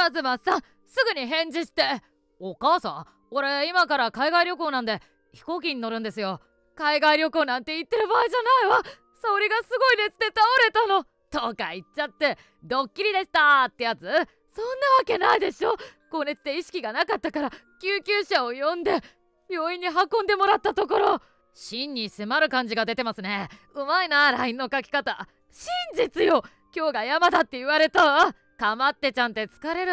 カズマさんすぐに返事して。お母さん俺今から海外旅行なんで飛行機に乗るんですよ。海外旅行なんて言ってる場合じゃないわ。沙織がすごい熱で倒れたの。とか言っちゃってドッキリでしたってやつ。そんなわけないでしょ。高熱で意識がなかったから救急車を呼んで病院に運んでもらったところ。真に迫る感じが出てますね。うまいな LINE の書き方。真実よ。今日が山だって言われたかまってちゃんって疲れる。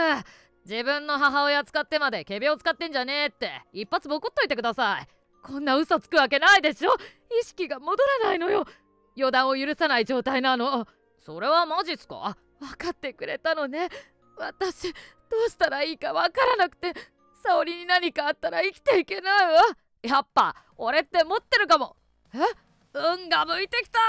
自分の母親使ってまで仮病使ってんじゃねえって。一発ボコっといてください。こんな嘘つくわけないでしょ。意識が戻らないのよ。予断を許さない状態なの。それはマジっすか？分かってくれたのね。私どうしたらいいか分からなくて。沙織に何かあったら生きていけないわ。やっぱ俺って持ってるかも。え？運が向いてきた。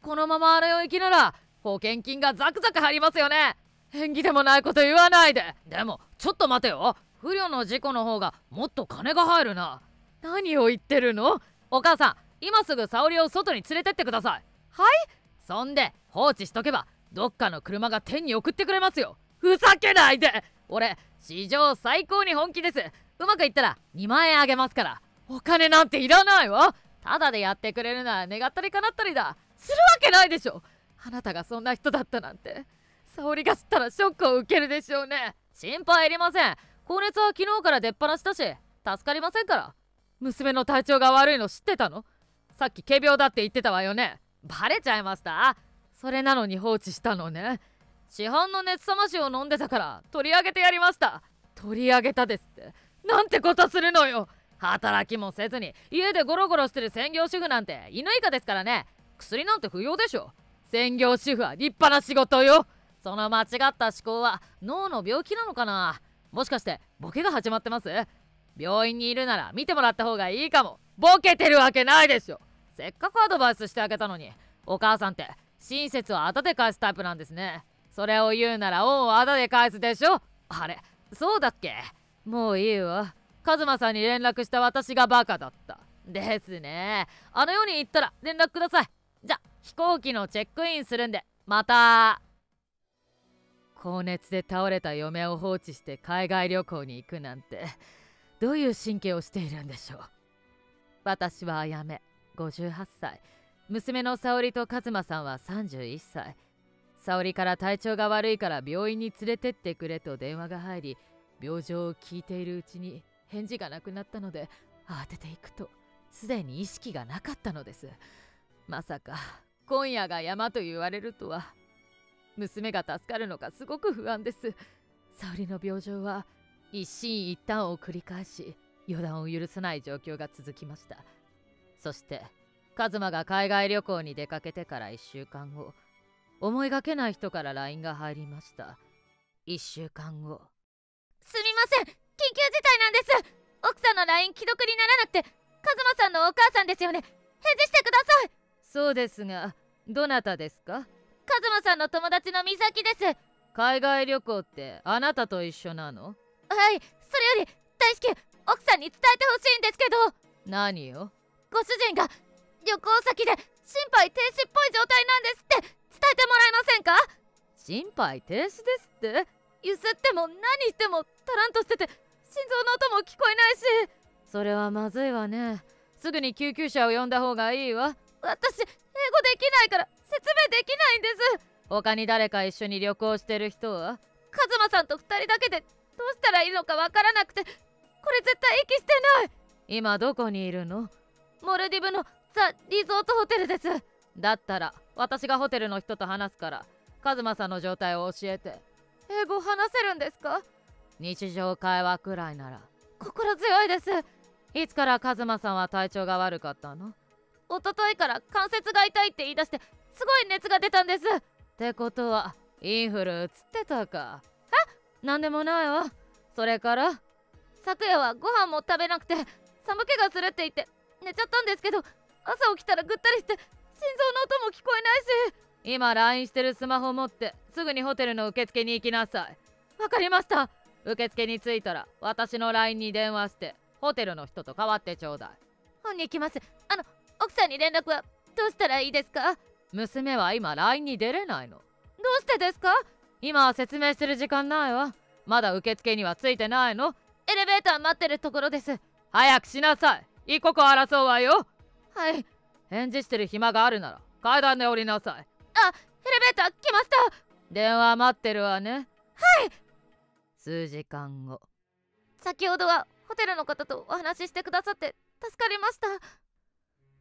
このままあれを生きなら保険金がザクザク入りますよね縁起でもないこと言わないで。でもちょっと待てよ。不慮の事故の方がもっと金が入るな。何を言ってるの？お母さん今すぐ沙織を外に連れてってください。はい？そんで放置しとけばどっかの車が天に送ってくれますよ。ふざけないで。俺史上最高に本気です。うまくいったら2万円あげますから。お金なんていらないわ。ただでやってくれるなら願ったり叶ったりだ。するわけないでしょ。あなたがそんな人だったなんて沙織が知ったらショックを受けるでしょうね。心配いりません。高熱は昨日から出っ放したし助かりませんから。娘の体調が悪いの知ってたの？さっき仮病だって言ってたわよね。バレちゃいました？それなのに放置したのね。市販の熱冷ましを飲んでたから取り上げてやりました。取り上げたですって。なんてことするのよ。働きもせずに家でゴロゴロしてる専業主婦なんて犬以下ですからね。薬なんて不要でしょ。専業主婦は立派な仕事よ。その間違った思考は脳の病気なのかな？もしかしてボケが始まってます？病院にいるなら見てもらった方がいいかも。ボケてるわけないでしょ。せっかくアドバイスしてあげたのに。お母さんって親切をあだで返すタイプなんですね。それを言うなら恩をあだで返すでしょ。あれそうだっけ？もういいわ。カズマさんに連絡した私がバカだった。ですね。あのように言ったら連絡ください。じゃ飛行機のチェックインするんでまた。高熱で倒れた嫁を放置して海外旅行に行くなんてどういう神経をしているんでしょう？私はあやめ58歳。娘の沙織と一馬さんは31歳。沙織から体調が悪いから病院に連れてってくれと電話が入り病状を聞いているうちに返事がなくなったので慌てていくとすでに意識がなかったのです。まさか今夜が山と言われるとは。娘が助かるのかすごく不安です。沙織の病状は一進一退を繰り返し予断を許さない状況が続きました。そしてカズマが海外旅行に出かけてから1週間後思いがけない人から LINE が入りました。1週間後すみません緊急事態なんです。奥さんの LINE 既読にならなくてカズマさんのお母さんですよね。返事してください。そうですがどなたですか？カズマさんの友達の美咲です。海外旅行ってあなたと一緒なの？はいそれより大至急奥さんに伝えてほしいんですけど。何よ？ご主人が旅行先で心肺停止っぽい状態なんですって。伝えてもらえませんか？心肺停止ですって？ゆすっても何してもタランとしてて心臓の音も聞こえないし。それはまずいわね。すぐに救急車を呼んだ方がいいわ私英語できないから説明できないんです。他に誰か一緒に旅行してる人はカズマさんと2人だけでどうしたらいいのかわからなくてこれ絶対息してない。今どこにいるの？モルディブのザ・リゾートホテルです。だったら私がホテルの人と話すからカズマさんの状態を教えて英語話せるんですか？日常会話くらいなら。心強いです。いつからカズマさんは体調が悪かったの？一昨日から関節が痛いって言い出してすごい熱が出たんです。ってことはインフル移ってたか。え？なんでもないわ。それから？昨夜はご飯も食べなくて寒気がするって言って寝ちゃったんですけど朝起きたらぐったりして心臓の音も聞こえないし。今 LINE してるスマホ持ってすぐにホテルの受付に行きなさい。わかりました。受付に着いたら私の LINE に電話してホテルの人と代わってちょうだい。本に行きます。あの奥さんに連絡はどうしたらいいですか？娘は今 LINE に出れないの。どうしてですか？今は説明してる時間ないわ。まだ受付にはついてないの。エレベーター待ってるところです。早くしなさい。一刻を争うわよはい。返事してる暇があるなら階段で降りなさい。あエレベーター来ました。電話待ってるわね。はい。数時間後。先ほどはホテルの方とお話ししてくださって助かりました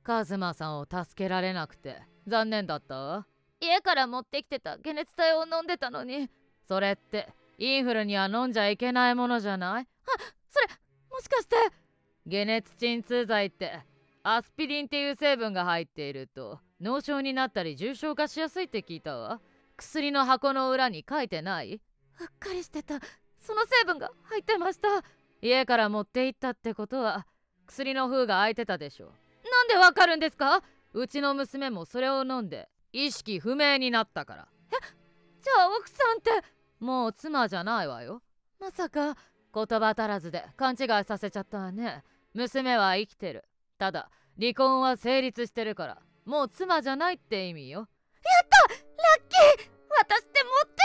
カズマさんを助けられなくて。残念だった？わ家から持ってきてた。解熱剤を飲んでたのに。それってインフルには飲んじゃいけないものじゃない？それもしかして。解熱鎮痛剤ってアスピリンっていう成分が入っていると脳症になったり重症化しやすいって聞いたわ。薬の箱の裏に書いてない？うっかりしてた。その成分が入ってました。家から持って行ったってことは薬の封が開いてたでしょでわかるんですか？うちの娘もそれを飲んで意識不明になったから。じゃあ奥さんって？もう妻じゃないわよ。まさか言葉足らずで勘違いさせちゃったわね。娘は生きてる。ただ離婚は成立してるから。もう妻じゃないって意味よ。やった！ラッキー！私って持って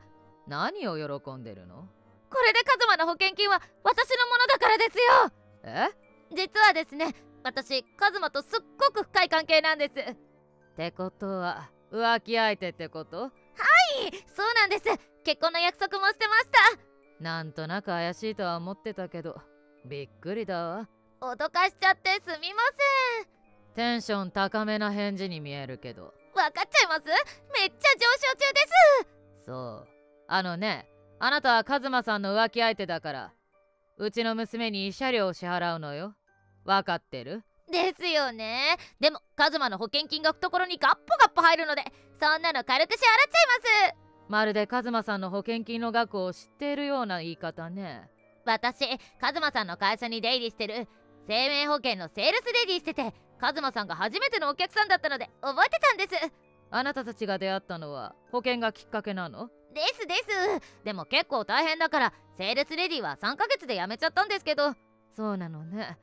る！何を喜んでるの？これでカズマの保険金は私のものだからですよ！え？実はですね私カズマとすっごく深い関係なんです。はいってことは浮気相手ってこと？そうなんです。結婚の約束もしてました。なんとなく怪しいとは思ってたけどびっくりだわ。脅かしちゃってすみまテンション高めな返事に見えるけど。せんわかっちゃいます？めっちゃ上昇中です。そう。あのねあなたはカズマさんの浮気相手だからうちの娘に慰謝料を支払うのよわかってる？ですよね。でもカズマの保険金が懐にガッポガッポ入るのでそんなの軽く支払っちゃいます。まるでカズマさんの保険金の額を知っているような言い方ね。私カズマさんの会社に出入りしてる生命保険のセールスレディしててカズマさんが初めてのお客さんだったので覚えてたんです。あなたたちが出会ったのは保険がきっかけなの？ですです。でも結構大変だからセールスレディは3ヶ月で辞めちゃったんですけど。そうなのね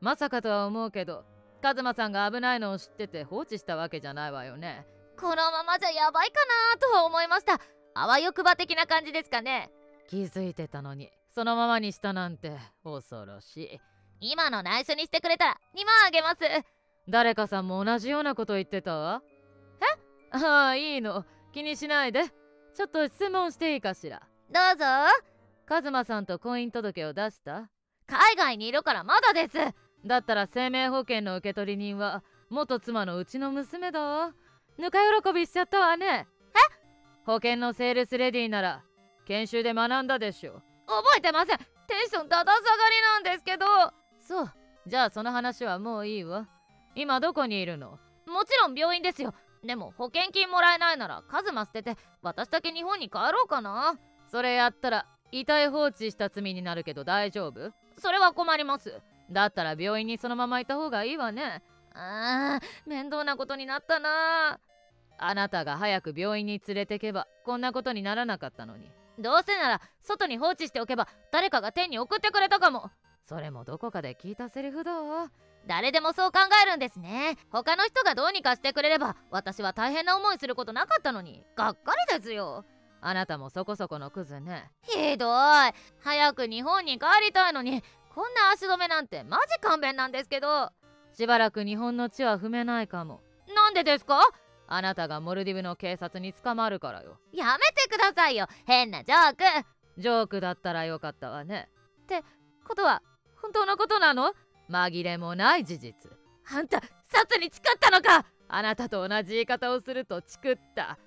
まさかとは思うけどカズマさんが危ないのを知ってて放置したわけじゃないわよね。このままじゃやばいかなとは思いました。あわよくば的な感じですかね。気づいてたのにそのままにしたなんて恐ろしい。今の内緒にしてくれたら2万あげます。誰かさんも同じようなこと言ってた？わえ？ああいいの。気にしないで。ちょっと質問していいかしら？どうぞ。カズマさんと婚姻届を出した？海外にいるからまだですだったら生命保険の受取人は元妻のうちの娘だわ。ぬか喜びしちゃったわね。え？保険のセールスレディなら研修で学んだでしょ。覚えてません。テンションだだ下がりなんですけど。そう。じゃあその話はもういいわ。今どこにいるの？もちろん病院ですよ。でも保険金もらえないならカズマ捨てて私だけ日本に帰ろうかな。それやったら遺体放置した罪になるけど大丈夫？それは困りますだったら病院にそのままいた方がいいわね。あー面倒なことになったな。あなたが早く病院に連れてけばこんなことにならなかったのに。どうせなら外に放置しておけば誰かが天に送ってくれたかも。それもどこかで聞いたセリフだわ。誰でもそう考えるんですね。他の人がどうにかしてくれれば私は大変な思いすることなかったのに。がっかりですよ。あなたもそこそこのクズね。ひどい。早く日本に帰りたいのにこんな足止めなんてマジ勘弁なんですけど。しばらく日本の地は踏めないかも。なんでですか？あなたがモルディブの警察に捕まるからよ。やめてくださいよ。変なジョーク。ジョークだったらよかったわね。ことは本当のことなの？紛れもない事実。あんた殺に誓ったのか？あなたと同じ言い方をするとチクった。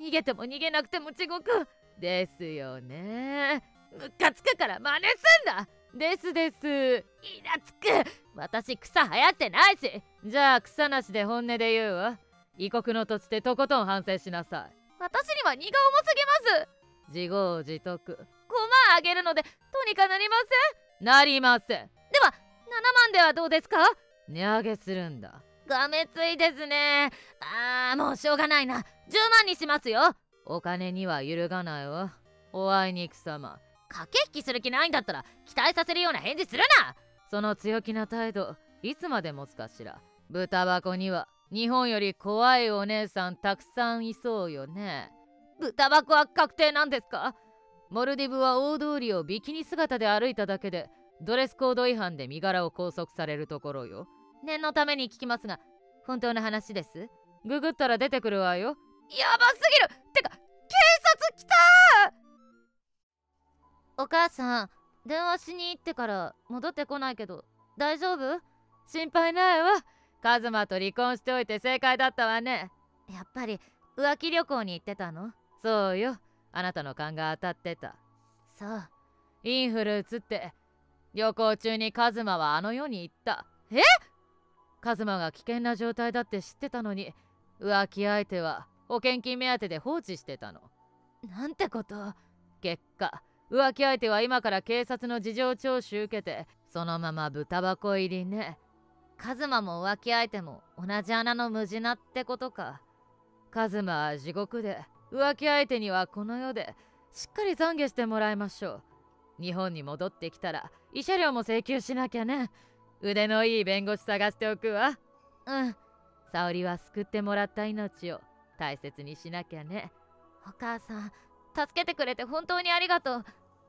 逃げても逃げなくても地獄。ですよね。ムカつくから真似すんだですです。イラつく。私草生やってないし。じゃあ草なしで本音で言うわ。異国の土地でとことん反省しなさ私には荷が重すぎます。い自業自得。5万あげるのでどうにかなりまなりません。せんでは7万ではどうですか？値上げするんだ。がめついですね。あーもうしょうがないな。10万にしますよ。お金には揺るがないわ。おあいにくさま駆け引きする気ないんだったら期待させるような返事するな。その強気な態度いつまで持つかしら豚箱には日本より怖いお姉さんたくさんいそうよね。豚箱は確定なんですかモルディブは大通りをビキニ姿で歩いただけでドレスコード違反で身柄を拘束されるところよ。念のために聞きますが本当の話です。ググったら出てくるわよ。やばすぎる。てか警察来たお母さん電話しに行ってから戻ってこないけど大丈夫？心配ないわ。カズマと離婚しておいて正解だったわね。やっぱり浮気旅行に行ってたの？そうよ。あなたの勘が当たってた。そう。インフル移って旅行中にカズマはあの世に行った。え？カズマが危険な状態だって知ってたのに浮気相手は保険金目当てで放置してたの。なんてこと？結果浮気相手は今から警察の事情聴取受けてそのまま豚箱入りね。カズマも浮気相手も同じ穴の無地なってことか。カズマは地獄で浮気相手にはこの世でしっかり懺悔してもらいましょう。日本に戻ってきたら慰謝料も請求しなきゃね。腕のいい弁護士探しておくわ。うん。沙織は救ってもらった命を大切にしなきゃね。お母さん助けてくれて本当にありがとう。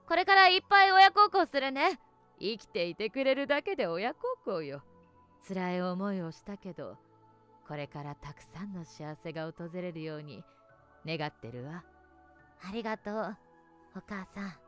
これからいっぱい親孝行するね。生きていてくれるだけで親孝行よ。辛い思いをしたけどこれからたくさんの幸せが訪れるように願ってるわ。ありがとうお母さん。